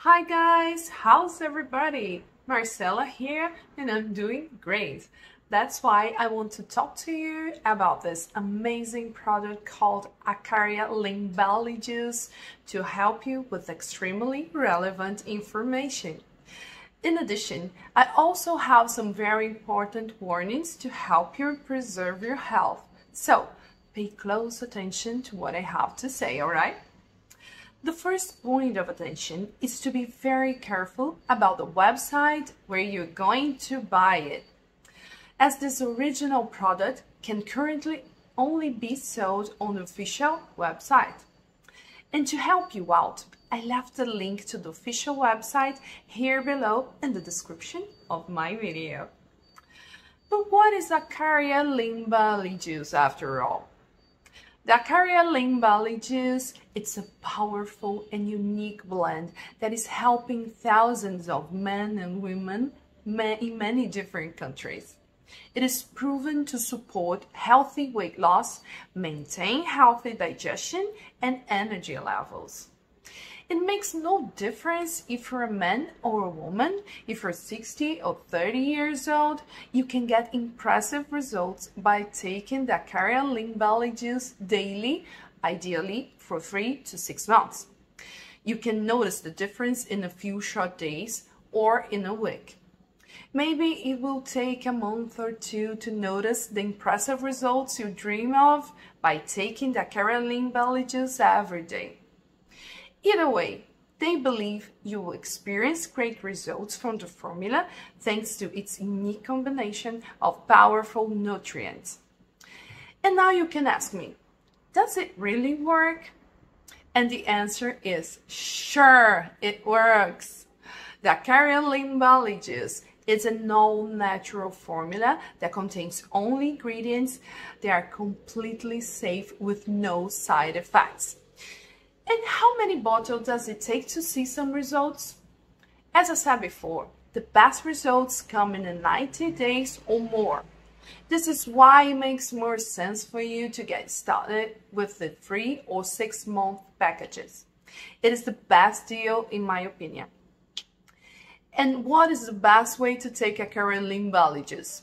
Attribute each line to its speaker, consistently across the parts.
Speaker 1: Hi guys, how's everybody? Marcella here and I'm doing great. That's why I want to talk to you about this amazing product called Ikaria Belly Juice to help you with extremely relevant information. In addition, I also have some very important warnings to help you preserve your health. So pay close attention to what I have to say, alright? The first point of attention is to be very careful about the website where you're going to buy it as this original product can currently only be sold on the official website. And to help you out, I left the link to the official website here below in the description of my video. But what is Ikaria Belly Juice after all? The Ikaria Lean Belly Juice, it's a powerful and unique blend that is helping thousands of men and women in many different countries. It is proven to support healthy weight loss, maintain healthy digestion and energy levels. It makes no difference if you're a man or a woman, if you're 60 or 30 years old, you can get impressive results by taking the Ikaria Lean Belly Juice daily, ideally for three to six months. You can notice the difference in a few short days or in a week. Maybe it will take a month or two to notice the impressive results you dream of by taking the Lean Belly Juice every day. Either way, they believe you will experience great results from the formula thanks to its unique combination of powerful nutrients. And now you can ask me, does it really work? And the answer is sure, it works. The Belly Juice it's an all-natural formula that contains only ingredients that are completely safe with no side effects. And how many bottles does it take to see some results? As I said before, the best results come in 90 days or more. This is why it makes more sense for you to get started with the three or six month packages. It is the best deal in my opinion. And what is the best way to take Ikaria Lean Belly Juice?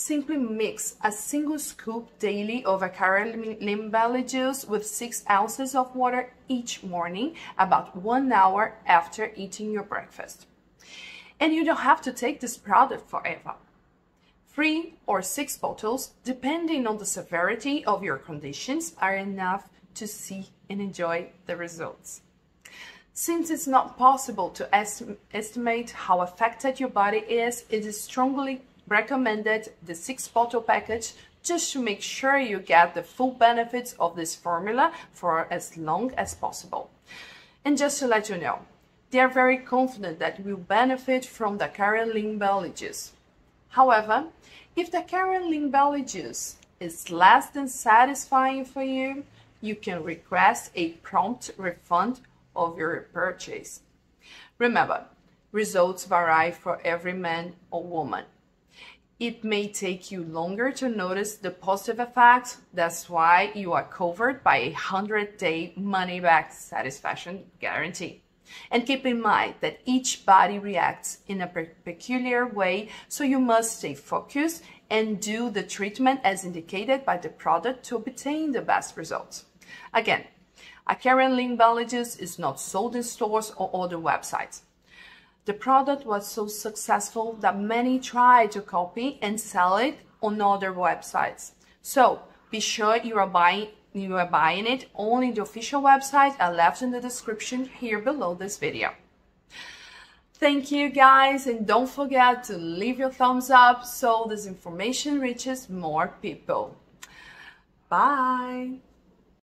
Speaker 1: Simply mix a single scoop daily of Ikaria Lean Belly Juice with 6 ounces of water each morning about one hour after eating your breakfast. And you don't have to take this product forever. Three or six bottles, depending on the severity of your conditions, are enough to see and enjoy the results. Since it's not possible to est estimate how affected your body is, it is strongly recommended the six bottle package just to make sure you get the full benefits of this formula for as long as possible. And just to let you know, they are very confident that you will benefit from the Ikaria Lean Belly Juice. However, if the Ikaria Lean Belly Juice is less than satisfying for you, you can request a prompt refund of your purchase. Remember, results vary for every man or woman. It may take you longer to notice the positive effects. That's why you are covered by a 100-day money-back satisfaction guarantee. And keep in mind that each body reacts in a peculiar way, so you must stay focused and do the treatment as indicated by the product to obtain the best results. Again, Ikaria Lean Belly Juice is not sold in stores or other websites. The product was so successful that many tried to copy and sell it on other websites. So be sure you are buying you are buying it only the official website I left in the description here below this video. Thank you guys and don't forget to leave your thumbs up so this information reaches more people. Bye!